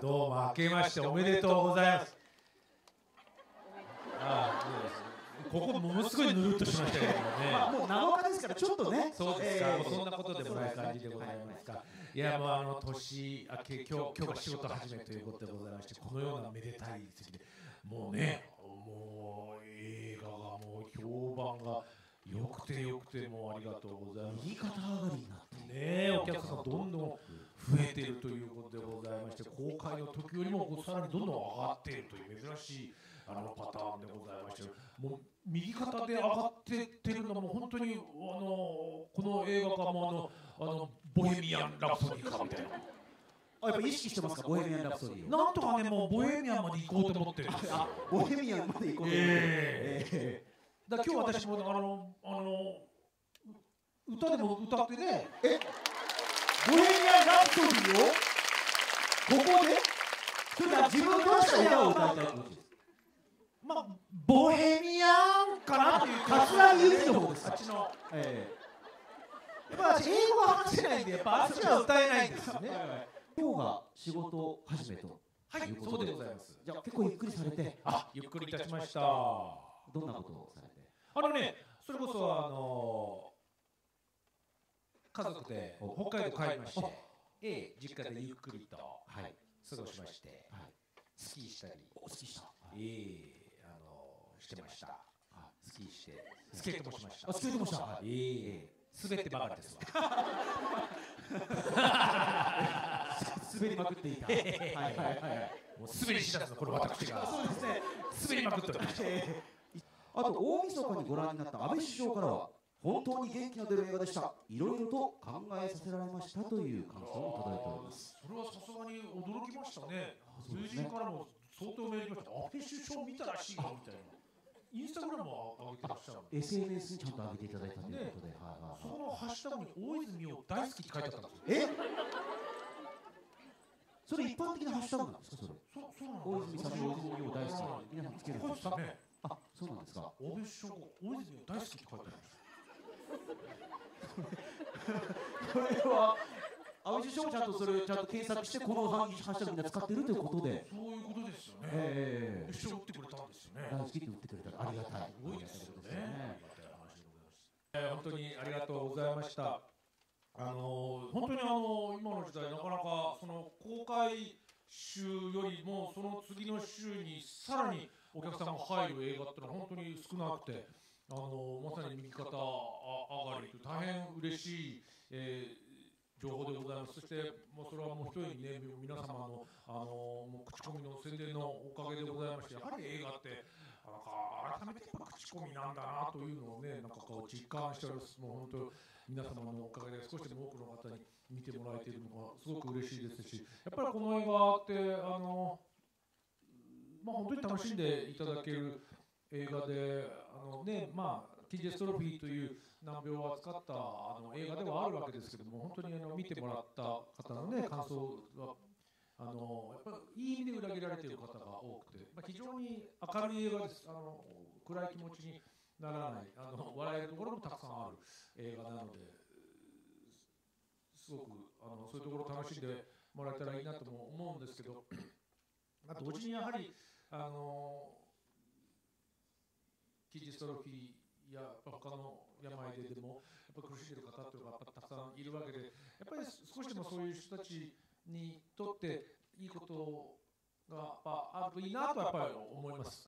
どうも明けましておめでとうございます。ああ、そうです。ここものすごいぬるっとしましたけどもね。まあもう7日ですからちょっとねそうですか、そんなことでもない感じでございますか。いや、もうあの年明け、今日、今日が仕事始めということでございまして、このようなめでたい席で。もうね、もう映画がもう評判が良くて良くて、もうありがとうございます。右肩上がりになってねえ、お客さんがどんどん増えているということでございまして、公開の時よりもさらにどんどん上がっているという珍しいあのパターンでございまして、もう右肩で上がってってるのも本当にあのこの映画がもうあのあのボヘミアン・ラプソディかみたいな。あやっぱ意識してますか？ボヘミアン・ラプソディを。なんとかね、もうボヘミアンまで行こうと思ってるんです。よ。あボヘミアンまで行こうと思ってええ。だから今日私もあのあの歌でも歌ってね、ーえ？ボヘミアン・ラプソディをここでそれから自分のした歌を歌いたいってことですまあボヘミアンかなっていう桂由紀の方ですかあっちの。えやっぱ私英語が話せないんで、やっぱあっちは歌えないんですよね。え今日が仕事始めとはいいう、ことそうでございます。じゃあ結構ゆっくりされてあ、ゆっくりいたしました。あどんなことをされて？のね、それこそあの家族で北海道帰りまして、ええ、実家でゆっくりとはい。過ごしまして、はい。スキーしたり、お好きした。ええ、あのしてました。スキーして、スケートもしました。あ。スケートもした。滑ってばかりですわ。滑りまくっていた。はい。はい。はい。もう滑り知らずのこれ私が。そうですね。滑りまくってました。あと大晦日にご覧になった安倍首相からは本当に元気の出る映画でしたいろいろと考えさせられましたという感想も届いておりますそれはさすがに驚きましたね。友人からも相当メール来ました。安倍首相見たらしいよみたいな。インスタグラムも上げてらっしゃる。SNS にちゃんと上げていただいたということで、はいはいそはいこのハッシュタグに大泉洋大好きって書いてあったんですよ。え？それ一般的なハッシュタグなんですか？それそうそうなの大泉さんの大泉洋大好き皆さんつけるんですか？ね。あそうなんですか安倍首相が大泉洋大好きって書いてあるんですよ。これは安倍首相もちゃんとそれをちゃんと検索してこのハッシュタグみんな使ってるということでそういうことですよね。ええ一生打ってくれたんですよね。大好きって言ってくれたらありがたいすごいですよね。えー本当にありがとうございました。あのー本当にあのー今の時代なかなかその公開週よりもその次の週にさらにお客さんが入る映画ってのは本当に少なくて、あのまさに右肩上がりという大変嬉しい、えー情報でございます。そして、もうそれはもう一人ね、皆様の、あのもう口コミの宣伝のおかげでございまして、やはり映画って、なんか改めて口コミなんだなというのをね、なんかこう実感しております。もう本当、皆様のおかげで少しでも多くの方に見てもらえているのがすごく嬉しいですし、やっぱりこの映画って、あの、まあ本当に楽しんでいただける映画で、あのね、まあ、キンジェストロフィーという難病を扱ったあの映画ではあるわけですけども、本当にあの見てもらった方のね、感想は、あのやっぱりいい意味で裏切られている方が多くて、まあ、非常に明るい映画です。あの暗い気持ちにならない、あの笑えるところもたくさんある映画なので、すごくあのそういうところを楽しんでもらえたらいいなとも思うんですけど、まあ、同時にやはり、あのトロフィーや他の病ででもやっぱ苦しんでいる方というのがやっぱたくさんいるわけでやっぱり少しでもそういう人たちにとっていいことがやっぱあるといいなとやっぱり思います。